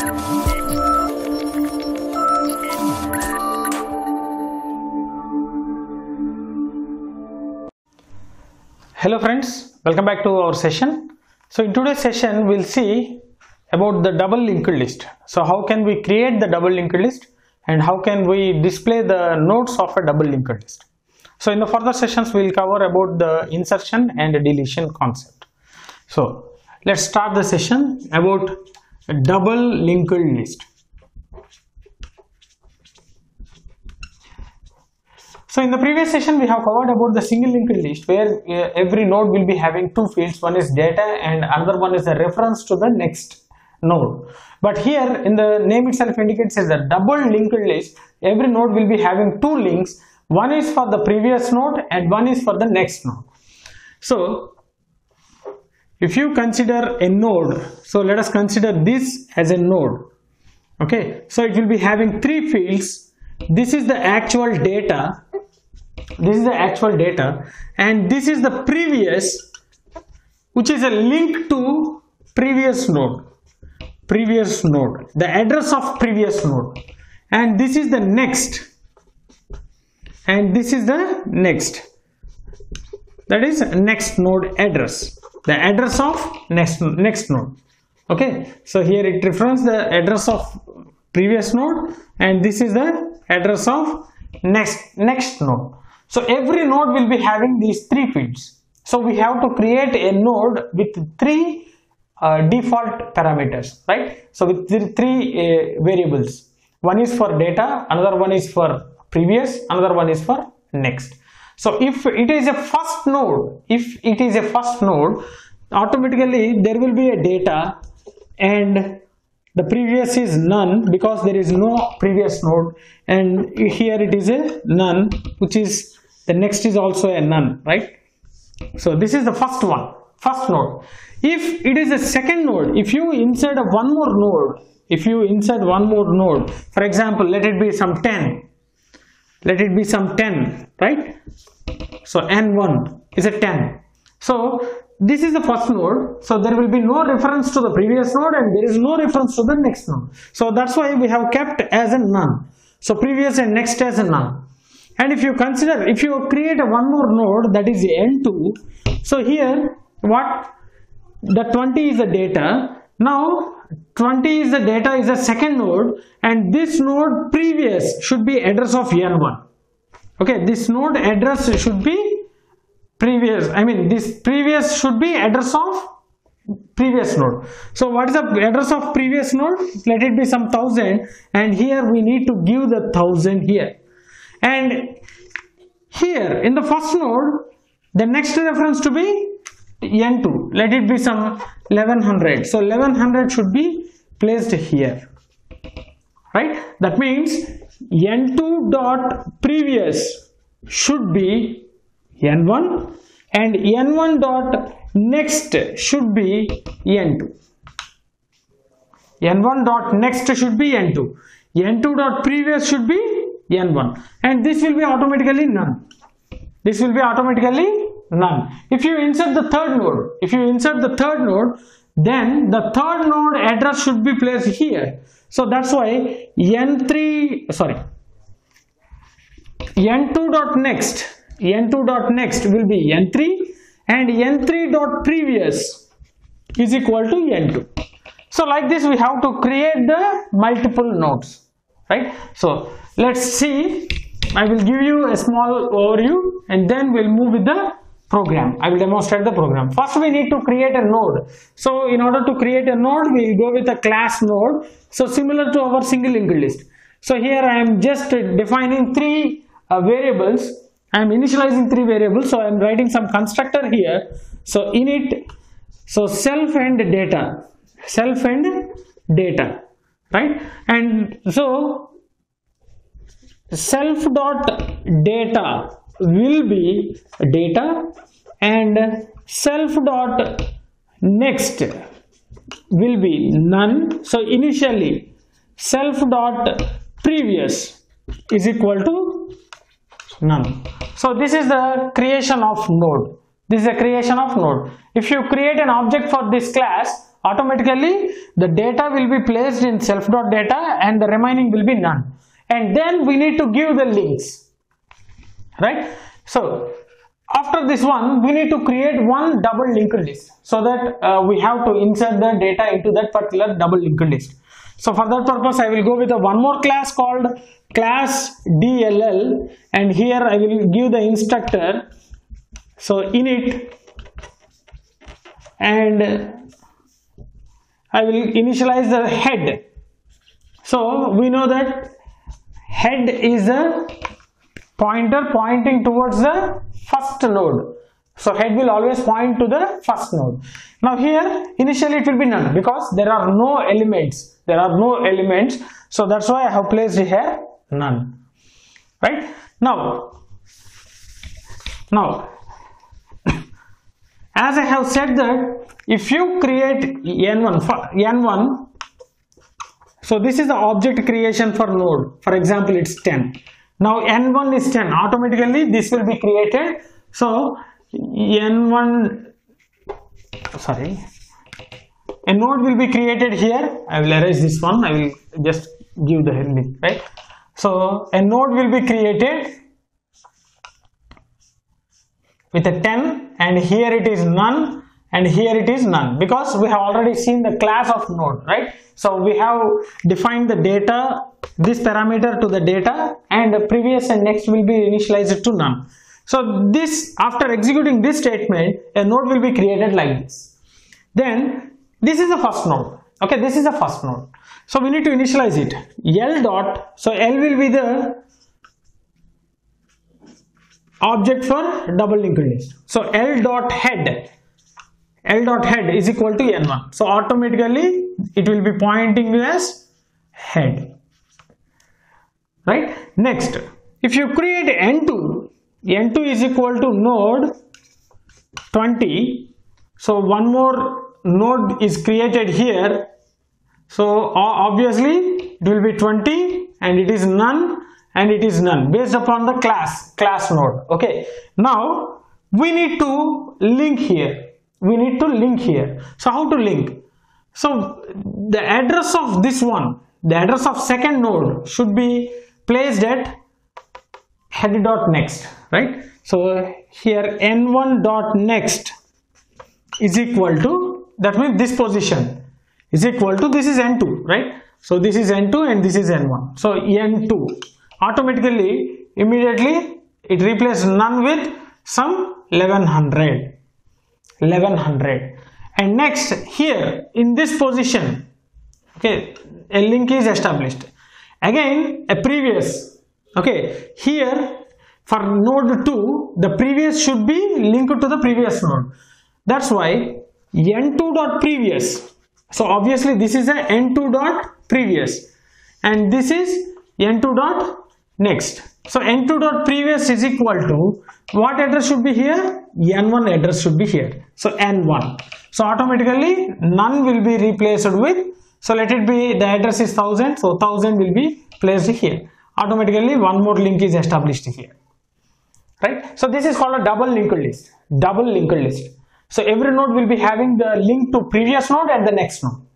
Hello friends, welcome back to our session. So in today's session we'll see about the double linked list. So how can we create the double linked list and how can we display the nodes of a double linked list. So in the further sessions we'll cover about the insertion and deletion concept. So let's start the session about double linked list. So in the previous session we have covered about the single linked list where uh, every node will be having two fields one is data and another one is a reference to the next node. But here in the name itself indicates as a double linked list every node will be having two links one is for the previous node and one is for the next node. So if you consider a node so let us consider this as a node. Okay so it will be having three fields. This is the actual data. This is the actual data. And this is the previous which is a link to previous node. Previous node. The address of previous node. And this is the next. And this is the next. That is next node address the address of next next node. Okay? So here it refers the address of previous node and this is the address of next next node. So every node will be having these three fields. So we have to create a node with three uh, default parameters right? So with th three uh, variables. One is for data another one is for previous another one is for next so if it is a first node if it is a first node automatically there will be a data and the previous is none because there is no previous node. And here it is a none which is the next is also a none right? So this is the first one first node. If it is a second node if you insert a one more node if you insert one more node for example let it be some 10 let it be some 10 right so n1 is a 10 so this is the first node. So there will be no reference to the previous node and there is no reference to the next node. So that's why we have kept as a none. So previous and next as a none. And if you consider if you create a one more node that is n2 so here what? The 20 is the data. Now 20 is the data is the second node and this node previous should be address of n1 okay this node address should be previous i mean this previous should be address of previous node. So what is the address of previous node? Let it be some thousand and here we need to give the thousand here. And here in the first node the next reference to be n2 let it be some 1100 so 1100 should be placed here. Right? That means n2 dot previous should be n1 and n1 dot next should be n2 n1 dot next should be n2 n2 dot previous should be n1 and this will be automatically none. This will be automatically none. If you insert the third node if you insert the third node then the third node address should be placed here. So that's why n3 sorry n2 dot next n2 dot next will be n3 and n3 dot previous is equal to n2 so like this we have to create the multiple nodes right? So let's see. I will give you a small overview and then we'll move with the program. I will demonstrate the program. First we need to create a node. So in order to create a node we will go with a class node. So similar to our single linked list. So here i am just defining three uh, variables. I am initializing three variables. So i am writing some constructor here. So init so self and data. Self and data. Right? And so self dot data will be data and self dot next will be none. So initially self dot previous is equal to none. So this is the creation of node. This is a creation of node. If you create an object for this class automatically the data will be placed in self dot data and the remaining will be none. And then we need to give the links right? So after this one we need to create one double linked list so that uh, we have to insert the data into that particular double linked list. So for that purpose i will go with a one more class called class dll and here i will give the constructor so init and i will initialize the head. So we know that head is a pointer pointing towards the first node. So head will always point to the first node. Now here initially it will be none because there are no elements. There are no elements. So that's why i have placed here none. Right? Now now as i have said that if you create n1 for n1 so this is the object creation for node. For example it's 10 now n1 is 10 automatically this will be created. So n1 sorry. A node will be created here. I will erase this one. I will just give the link right? So a node will be created with a 10 and here it is none and here it is none. Because we have already seen the class of node right? So we have defined the data this parameter to the data and the previous and next will be initialized to none. So this after executing this statement a node will be created like this. Then this is the first node. Okay this is the first node. So we need to initialize it. L dot so l will be the object for double linked list so l dot head l dot head is equal to n1 so automatically it will be pointing as head. Right? Next if you create n2 n2 is equal to node 20 so one more node is created here. So obviously it will be 20 and it is none and it is none based upon the class class node. Okay? Now we need to link here we need to link here. So how to link? So the address of this one the address of second node should be placed at head dot next right? So here n1 dot next is equal to that means this position is equal to this is n2 right? So this is n2 and this is n1 so n2 automatically immediately it replaces none with some 1100 1100 and next here in this position okay a link is established. Again a previous okay here for node 2 the previous should be linked to the previous node. That's why n2 dot previous. So obviously this is a n2 dot previous. And this is n2 dot next. So n2 dot previous is equal to what address should be here? n1 address should be here. So n1 so automatically none will be replaced with so let it be the address is 1000 so 1000 will be placed here. Automatically one more link is established here. Right? So this is called a double linked list. Double linked list. So every node will be having the link to previous node and the next node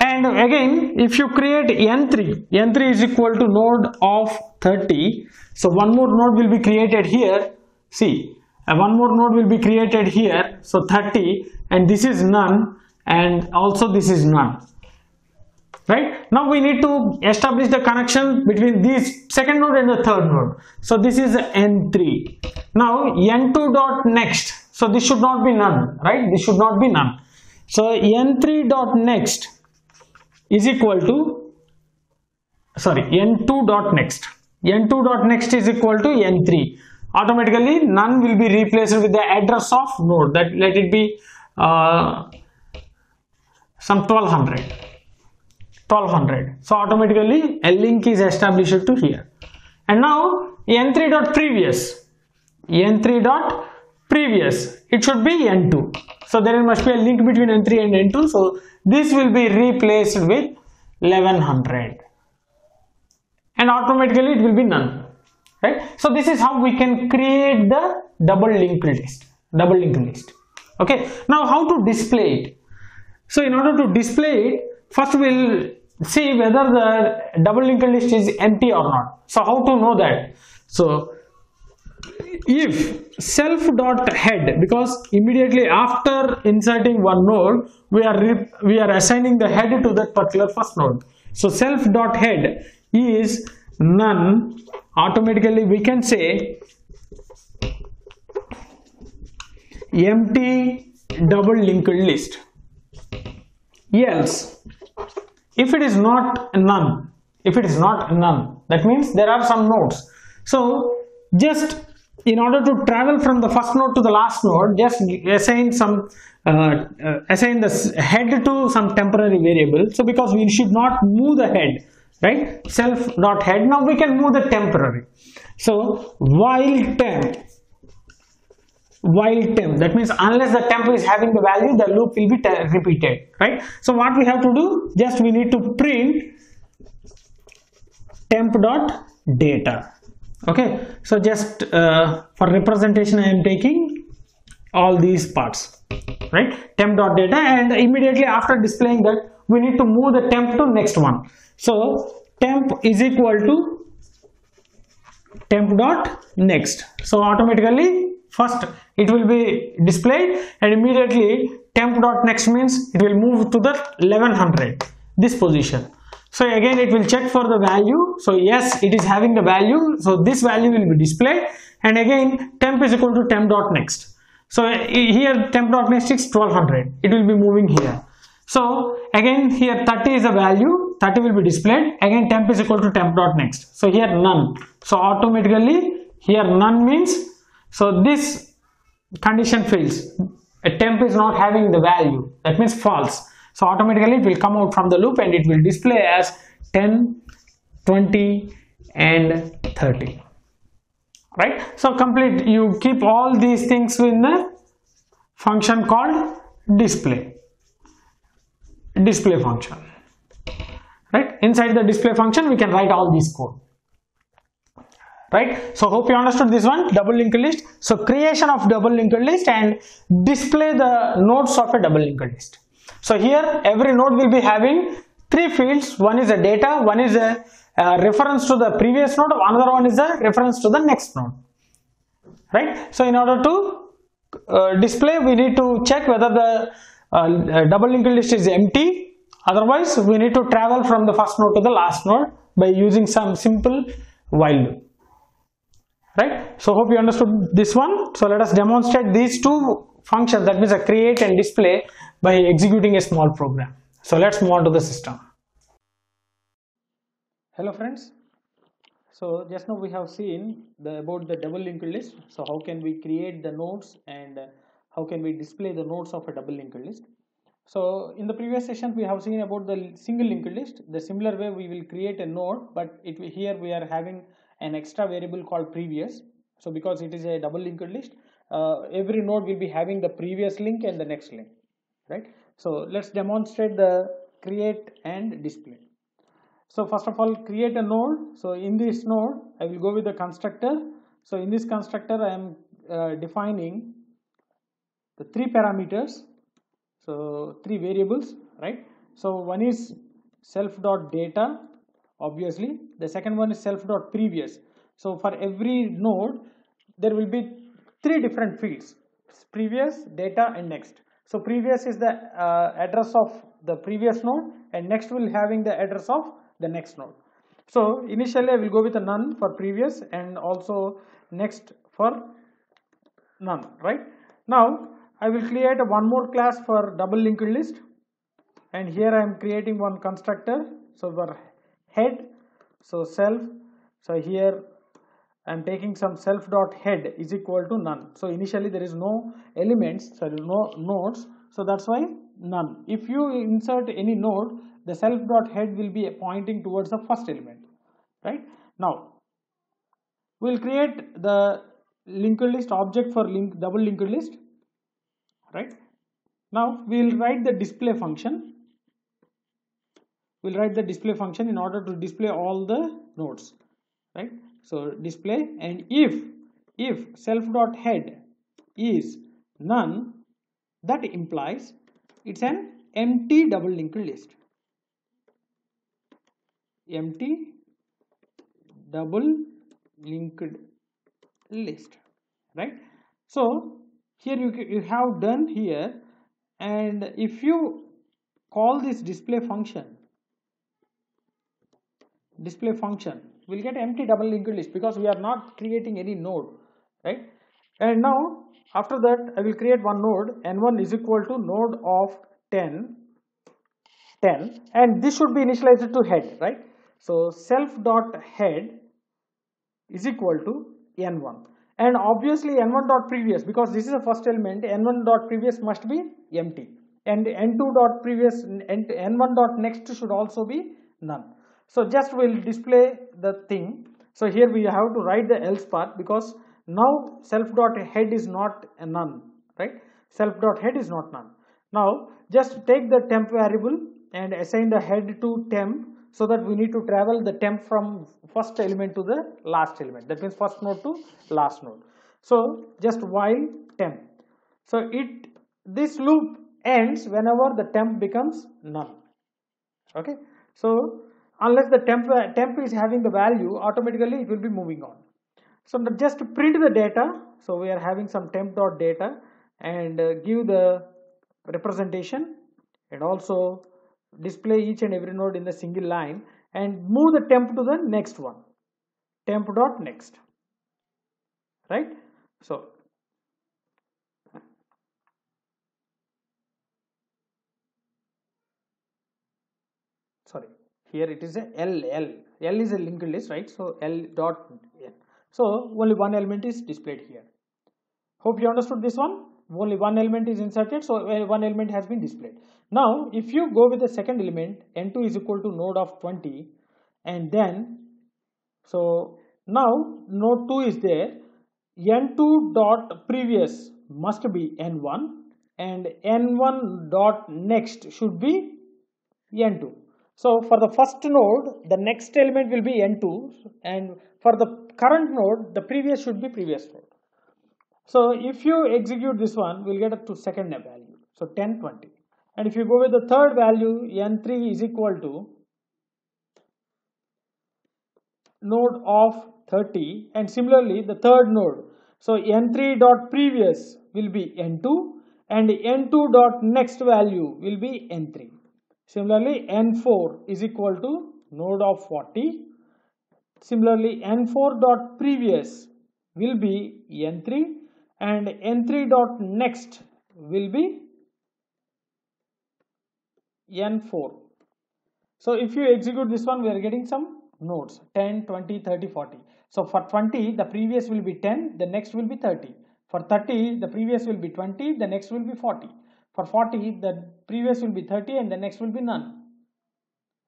and again if you create n3 n3 is equal to node of 30 so one more node will be created here. See one more node will be created here. So 30 and this is none and also this is none. Right? Now we need to establish the connection between this second node and the third node. So this is n3 now n2 dot next. So this should not be none right? This should not be none. So n3 dot next is equal to sorry n2 dot next. N2 dot next is equal to n3 automatically none will be replaced with the address of node. That let it be uh, some 1200 1200 so automatically a link is established to here. And now n3 dot previous. N3 dot previous. It should be n2 so there must be a link between n3 and n2 so this will be replaced with 1100 and automatically it will be none. Right? So this is how we can create the double linked list. Double linked list. Okay? Now how to display it? So in order to display it first we'll see whether the double linked list is empty or not. So how to know that? So if self dot head because immediately after inserting one node we are we are assigning the head to that particular first node. So self dot head is none. Automatically we can say empty double linked list. Else if it is not none if it is not none that means there are some nodes. So just in order to travel from the first node to the last node just assign some uh, uh, assign the head to some temporary variable. So because we should not move the head right? Self dot head. Now we can move the temporary. So while temp while temp that means unless the temp is having the value the loop will be repeated right? So what we have to do? Just we need to print temp dot data okay so just uh, for representation i am taking all these parts right? temp dot data and immediately after displaying that we need to move the temp to next one. So temp is equal to temp dot next. So automatically first it will be displayed and immediately temp dot next means it will move to the 1100 this position so again it will check for the value. So yes it is having the value. So this value will be displayed. And again temp is equal to temp dot next. So here temp dot next is 1200 it will be moving here. So again here 30 is a value. 30 will be displayed. Again temp is equal to temp dot next. So here none. So automatically here none means so this condition fails. A temp is not having the value. That means false so automatically it will come out from the loop and it will display as 10 20 and 30 right? So complete you keep all these things in the function called display. Display function. Right? Inside the display function we can write all these code. Right? So hope you understood this one. Double linked list. So creation of double linked list and display the nodes of a double linked list so here every node will be having three fields. One is a data one is a uh, reference to the previous node another one is a reference to the next node. Right? So in order to uh, display we need to check whether the uh, double linked list is empty. Otherwise we need to travel from the first node to the last node by using some simple while loop. Right? So hope you understood this one. So let us demonstrate these two functions that means a create and display by executing a small program. So let's move on to the system. Hello friends. So just now we have seen the about the double linked list. So how can we create the nodes and how can we display the nodes of a double linked list? So in the previous session we have seen about the single linked list. The similar way we will create a node but it here we are having an extra variable called previous. So because it is a double linked list uh, every node will be having the previous link and the next link right? So let's demonstrate the create and display. So first of all create a node. So in this node i will go with the constructor. So in this constructor i am uh, defining the three parameters. So three variables right? So one is self dot data obviously. The second one is self dot previous so for every node there will be three different fields previous data and next so previous is the uh, address of the previous node and next will having the address of the next node. So initially i will go with a none for previous and also next for none right? Now i will create one more class for double linked list and here i am creating one constructor. So for head so self so here I'm taking some self dot head is equal to none. So initially there is no elements so no nodes. So that's why none. If you insert any node the self dot head will be pointing towards the first element. Right? Now we'll create the linked list object for link double linked list. Right? Now we'll write the display function. We'll write the display function in order to display all the nodes. Right so display and if if self dot head is none that implies it's an empty double linked list. Empty double linked list right? So here you, you have done here and if you call this display function display function we'll get empty double linked list because we are not creating any node right? And now after that I will create one node. N1 is equal to node of 10 10 and this should be initialized to head right? So self dot head is equal to n1 and obviously n1 dot previous because this is the first element n1 dot previous must be empty. And n2 dot previous n1 dot next should also be none so just we'll display the thing. So here we have to write the else part because now self dot head is not a none right? Self dot head is not none now just take the temp variable and assign the head to temp so that we need to travel the temp from first element to the last element. That means first node to last node. So just while temp. So it this loop ends whenever the temp becomes none okay? So unless the temp temp is having the value automatically it will be moving on. So just print the data. So we are having some temp dot data and uh, give the representation and also display each and every node in the single line and move the temp to the next one. Temp dot next. Right? So sorry here it is a L L. L is a linked list right? So L dot N. So only one element is displayed here. Hope you understood this one. Only one element is inserted so uh, one element has been displayed. Now if you go with the second element n2 is equal to node of 20 and then so now node 2 is there. N2 dot previous must be n1 and n1 dot next should be n2 so for the first node the next element will be n2 and for the current node the previous should be previous node so if you execute this one, we'll get up to second value. So 10, 20. And if you go with the third value, N3 is equal to node of 30 and similarly the third node. So N3 dot previous will be N2 and N2 dot next value will be N3. Similarly N4 is equal to node of 40. Similarly N4 dot previous will be N3 and n3 dot next will be n4 so if you execute this one we are getting some nodes 10 20 30 40 so for 20 the previous will be 10 the next will be 30 for 30 the previous will be 20 the next will be 40 for 40 the previous will be 30 and the next will be none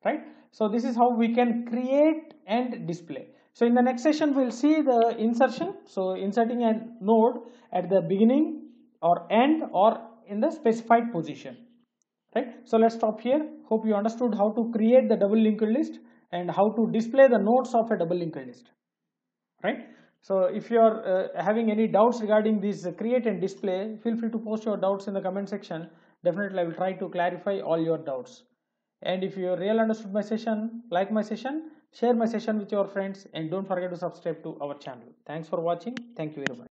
right so this is how we can create and display so in the next session, we'll see the insertion. So inserting a node at the beginning or end or in the specified position. Right. So let's stop here. Hope you understood how to create the double linked list and how to display the nodes of a double linked list. Right. So if you are uh, having any doubts regarding this uh, create and display, feel free to post your doubts in the comment section. Definitely I will try to clarify all your doubts. And if you really understood my session, like my session, share my session with your friends and don't forget to subscribe to our channel thanks for watching thank you very much